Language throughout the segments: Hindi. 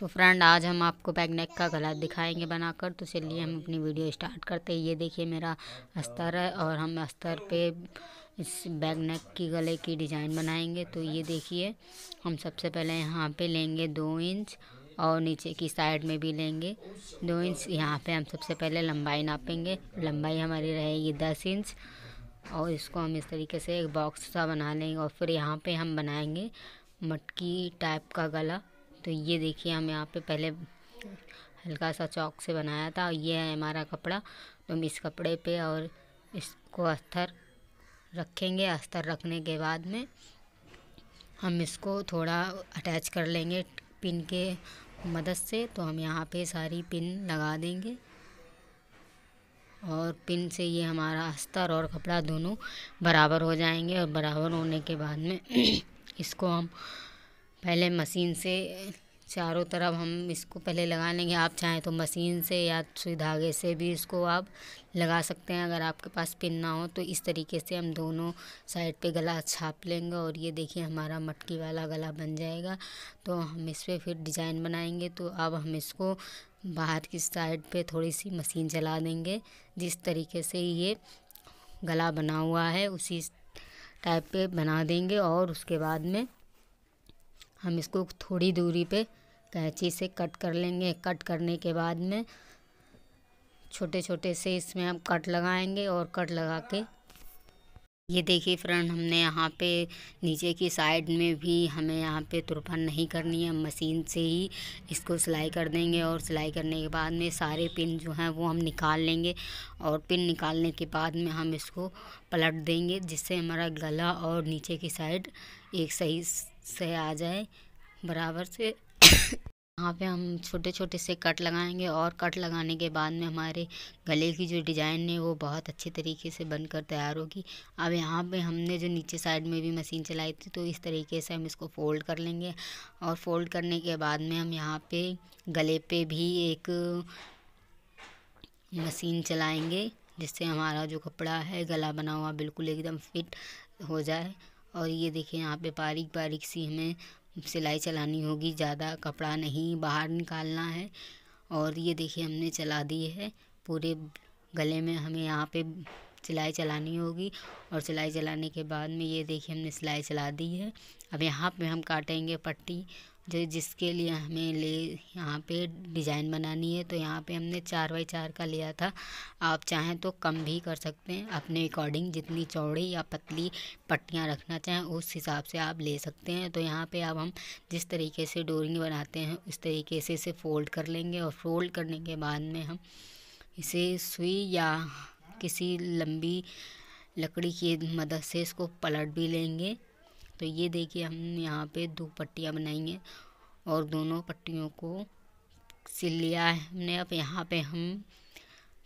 तो फ्रेंड, आज हम आपको बैक नेक का गला दिखाएँगे बनाकर। तो चलिए हम अपनी वीडियो स्टार्ट करते हैं। ये देखिए मेरा अस्तर है और हम अस्तर पे इस बैक नेक की गले की डिज़ाइन बनाएँगे। तो ये देखिए, हम सबसे पहले यहाँ पे लेंगे दो इंच और नीचे की साइड में भी लेंगे दो इंच। यहाँ पे हम सबसे पहले लंबाई नापेंगे। लंबाई हमारी रहेगी दस इंच और इसको हम इस तरीके से एक बॉक्स सा बना लेंगे और फिर यहाँ पे हम बनाएँगे मटकी टाइप का गला। तो ये देखिए, हम यहाँ पे पहले हल्का सा चौक से बनाया था ये है हमारा कपड़ा। तो हम इस कपड़े पे और इसको अस्तर रखेंगे। अस्तर रखने के बाद में हम इसको थोड़ा अटैच कर लेंगे पिन के मदद से। तो हम यहाँ पे सारी पिन लगा देंगे और पिन से ये हमारा अस्तर और कपड़ा दोनों बराबर हो जाएँगे और बराबर होने के बाद में इसको हम पहले मशीन से, चारों तरफ़ हम इसको पहले लगा लेंगे। आप चाहें तो मशीन से या सुई धागे से भी इसको आप लगा सकते हैं। अगर आपके पास पिन ना हो तो इस तरीके से हम दोनों साइड पे गला छाप लेंगे और ये देखिए हमारा मटकी वाला गला बन जाएगा। तो हम इस पर फिर डिज़ाइन बनाएँगे। तो अब हम इसको बाहर की साइड पे थोड़ी सी मशीन चला देंगे। जिस तरीके से ये गला बना हुआ है, उसी टाइप पे बना देंगे और उसके बाद में हम इसको थोड़ी दूरी पे कैंची से कट कर लेंगे। कट करने के बाद में छोटे छोटे से इसमें हम कट लगाएँगे और कट लगा के ये देखिए फ्रेंड, हमने यहाँ पे नीचे की साइड में भी हमें यहाँ पे तुरपन नहीं करनी है। मशीन से ही इसको सिलाई कर देंगे और सिलाई करने के बाद में सारे पिन जो हैं वो हम निकाल लेंगे और पिन निकालने के बाद में हम इसको पलट देंगे, जिससे हमारा गला और नीचे की साइड एक सही से आ जाए, बराबर से। यहाँ पे हम छोटे छोटे से कट लगाएँगे और कट लगाने के बाद में हमारे गले की जो डिज़ाइन है, वो बहुत अच्छे तरीके से बनकर तैयार होगी। अब यहाँ पे हमने जो नीचे साइड में भी मशीन चलाई थी तो इस तरीके से हम इसको फ़ोल्ड कर लेंगे। और फोल्ड करने के बाद में हम यहाँ पे गले पे भी एक मशीन चलाएँगे, जिससे हमारा जो कपड़ा है, गला बना हुआ बिल्कुल एकदम फिट हो जाए। और ये देखिए यहाँ पे बारीक बारीक सी हमें सिलाई चलानी होगी, ज़्यादा कपड़ा नहीं बाहर निकालना है। और ये देखिए हमने चला दी है। पूरे गले में हमें यहाँ पे सिलाई चलानी होगी और सिलाई चलाने के बाद में ये देखिए हमने सिलाई चला दी है। अब यहाँ पे हम काटेंगे पट्टी जो जिसके लिए हमें ले, यहाँ पे डिज़ाइन बनानी है तो यहाँ पे हमने चार बाई चार का लिया था। आप चाहें तो कम भी कर सकते हैं, अपने अकॉर्डिंग जितनी चौड़ी या पतली पट्टियाँ रखना चाहें, उस हिसाब से आप ले सकते हैं। तो यहाँ पे अब हम जिस तरीके से डोरिंग बनाते हैं, उस तरीके से इसे फ़ोल्ड कर लेंगे और फोल्ड करने के बाद में हम इसे सुई या किसी लंबी लकड़ी की मदद से इसको पलट भी लेंगे। तो ये देखिए, हम यहाँ पे दो पट्टियाँ बनाई हैं और दोनों पट्टियों को सिल लिया है हमने। अब यहाँ पे हम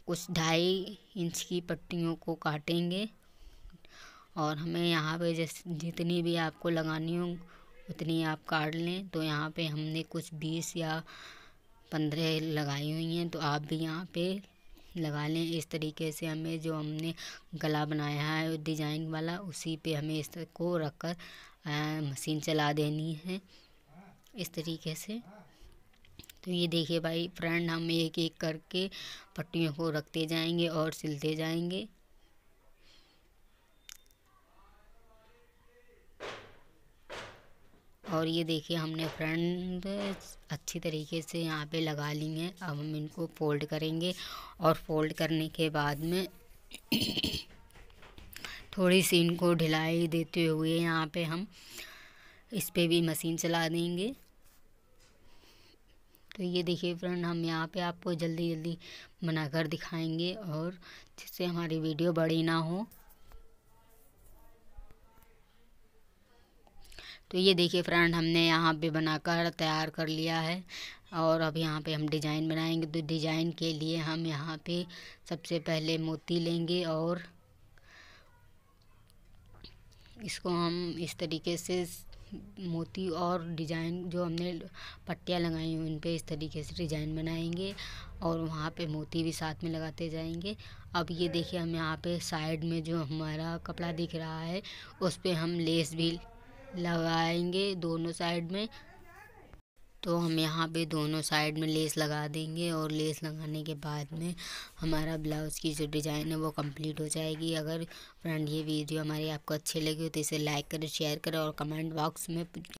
कुछ ढाई इंच की पट्टियों को काटेंगे और हमें यहाँ पे जिस, जितनी भी आपको लगानी हो, उतनी आप काट लें। तो यहाँ पे हमने कुछ बीस या पंद्रह लगाई हुई हैं। तो आप भी यहाँ पे लगा लें। इस तरीके से हमें जो हमने गला बनाया है, डिज़ाइन वाला, उसी पे हमें इसको रख कर मशीन चला देनी है। इस तरीके से। तो ये देखिए भाई, फ्रेंड हम एक एक करके पट्टियों को रखते जाएँगे और सिलते जाएँगे। और ये देखिए हमने फ्रंट अच्छी तरीके से यहाँ पे लगा ली हैं। अब हम इनको फोल्ड करेंगे और फोल्ड करने के बाद में थोड़ी सी इनको ढिलाई देते हुए यहाँ पे हम इस पर भी मशीन चला देंगे। तो ये देखिए फ्रेंड, हम यहाँ पे आपको जल्दी जल्दी बनाकर दिखाएँगे और जिससे हमारी वीडियो बड़ी ना हो। तो ये देखिए फ्रेंड, हमने यहाँ पे बनाकर तैयार कर लिया है और अब यहाँ पे हम डिज़ाइन बनाएँगे। तो डिज़ाइन के लिए हम यहाँ पे सबसे पहले मोती लेंगे और इसको हम इस तरीके से मोती और डिज़ाइन जो हमने पट्टियाँ लगाई हैं, उन पे इस तरीके से डिज़ाइन बनाएँगे और वहाँ पे मोती भी साथ में लगाते जाएँगे। अब ये देखिए, हम यहाँ पे साइड में जो हमारा कपड़ा दिख रहा है, उस पर हम लेस भी लगाएँगे दोनों साइड में। तो हम यहाँ पे दोनों साइड में लेस लगा देंगे और लेस लगाने के बाद में हमारा ब्लाउज की जो डिज़ाइन है वो कंप्लीट हो जाएगी। अगर फ्रेंड ये वीडियो हमारी आपको अच्छी लगी हो तो इसे लाइक करें, शेयर करें और कमेंट बॉक्स में